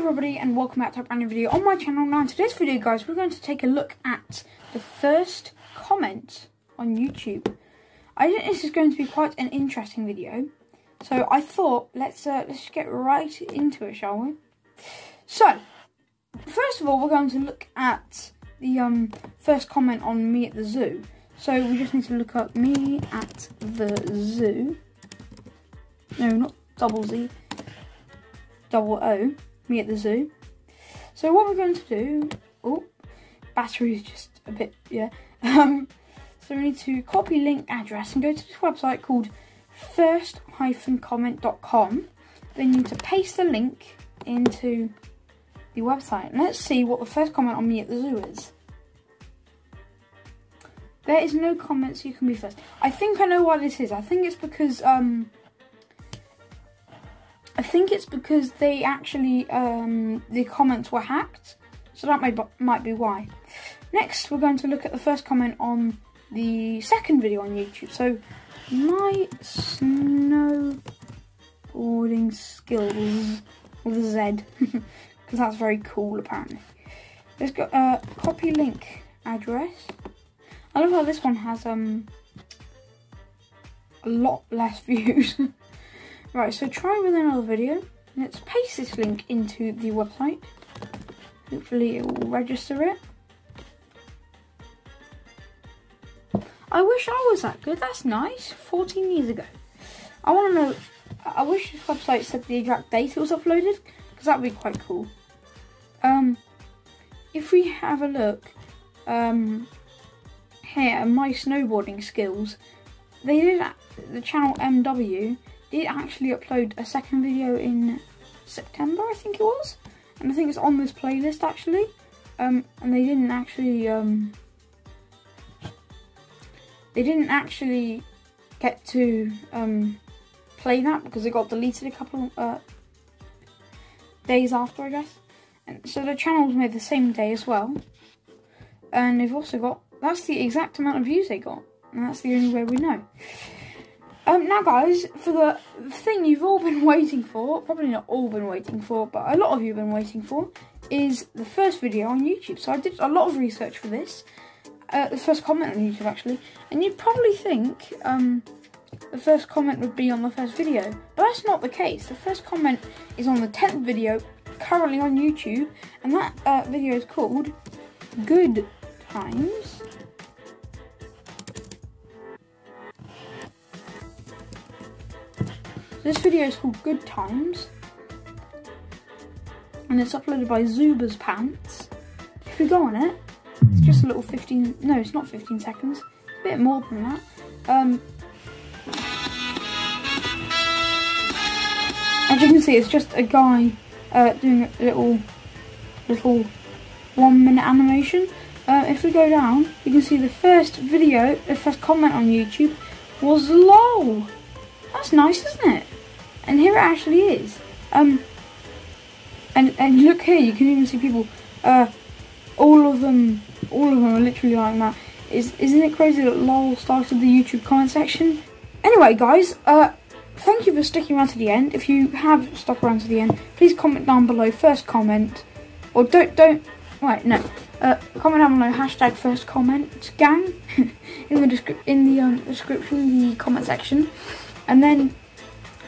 everybody and welcome back to a brand new video on my channel. Now in today's video guys we're going to take a look at the first comment on YouTube. I think this is going to be quite an interesting video. So I thought let's uh, let's get right into it shall we? So first of all we're going to look at the um, first comment on me at the zoo. So we just need to look up me at the zoo. No not double Z double O me at the zoo. So what we're going to do, oh, battery is just a bit, yeah. Um, so we need to copy link address and go to this website called first-comment.com. Then you need to paste the link into the website. Let's see what the first comment on me at the zoo is. There is no comments, you can be first. I think I know why this is. I think it's because um, think it's because they actually, um, the comments were hacked. So that may, might be why. Next, we're going to look at the first comment on the second video on YouTube. So, my snowboarding skillz with a Z. Because that's very cool, apparently. Let's go, a copy link address. I love how this one has, um, a lot less views. Right, so try with another video. Let's paste this link into the website. Hopefully it will register it. I wish I was that good. That's nice. 14 years ago. I want to know. I wish this website said the exact date it was uploaded because that would be quite cool. Um, if we have a look, um, here my snowboarding skillz, they did the channel MW did actually upload a second video in September, I think it was. And I think it's on this playlist actually. Um, and they didn't actually, um, they didn't actually get to um, play that because it got deleted a couple uh, days after, I guess. And so the channel was made the same day as well. And they've also got, that's the exact amount of views they got. And that's the only way we know. Um, now guys, for the thing you've all been waiting for, probably not all been waiting for, but a lot of you have been waiting for, is the first video on YouTube. So I did a lot of research for this, uh, the first comment on YouTube actually, and you'd probably think um, the first comment would be on the first video, but that's not the case. The first comment is on the 10th video, currently on YouTube, and that uh, video is called Good Times This video is called Good Times. And it's uploaded by Zuba's Pants. If we go on it, it's just a little 15, no, it's not 15 seconds. It's a bit more than that. Um, as you can see, it's just a guy uh, doing a little, little one minute animation. Uh, if we go down, you can see the first video, the first comment on YouTube was LOL. That's nice, isn't it? And here it actually is. Um, and and look here, you can even see people. Uh, all of them, all of them are literally like that. Is isn't it crazy that LOL started the YouTube comment section? Anyway, guys, uh, thank you for sticking around to the end. If you have stuck around to the end, please comment down below. First comment, or don't don't. Wait, no. Uh, comment down below hashtag first comment gang in the descri- in the um, description, the comment section, and then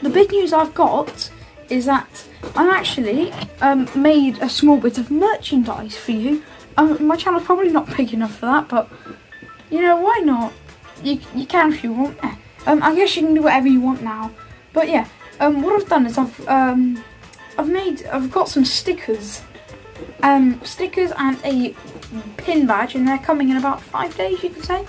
the big news I've got is that I've actually um, made a small bit of merchandise for you. Um, my channel's probably not big enough for that, but you know, why not? You, you can if you want. Um, I guess you can do whatever you want now. But yeah, um, what I've done is I've um, I've made I've got some stickers, um, stickers and a pin badge, and they're coming in about five days, you could say.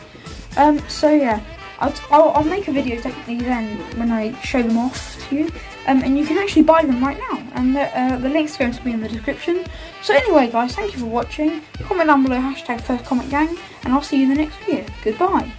Um, so yeah, I'll, I'll, I'll, make a video definitely then when I show them off to you. Um, and you can actually buy them right now. And the, uh, the link's going to be in the description. So anyway guys, thank you for watching. Comment down below hashtag first comment gang. And I'll see you in the next video. Goodbye.